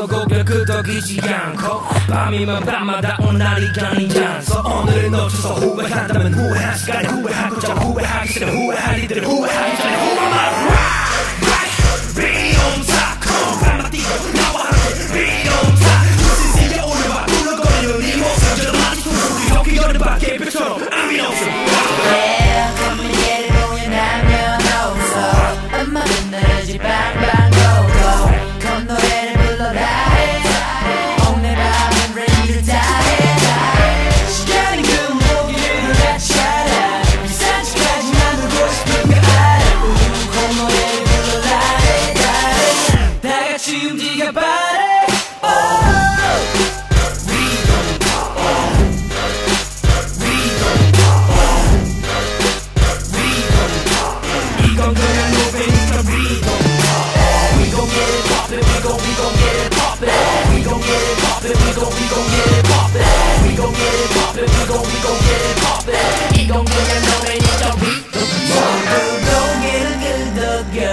서고 별 끄덕이지 않고 밤이면 밤마다 온날이 견인장서 오늘을 놓쳐서 후회한다면 후회한 시간에 후회하고 자 후회하기 싫은 후회할 일들을 후회하기 전에 후회만 Right, 비용사 Come, 밤마 뛰고 나와 비용사 무슨 시계 오늘 봐 우는 네 모습 저도 마치 소리 여기 여름 밖에 별처럼 의미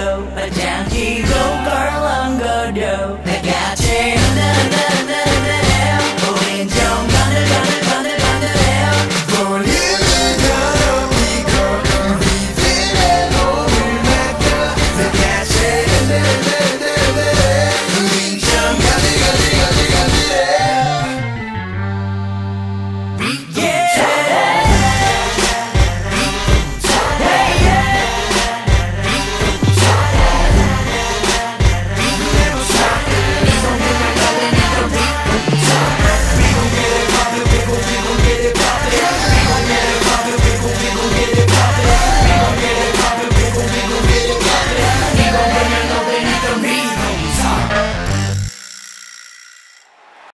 go, but down go, Carlongo Doe.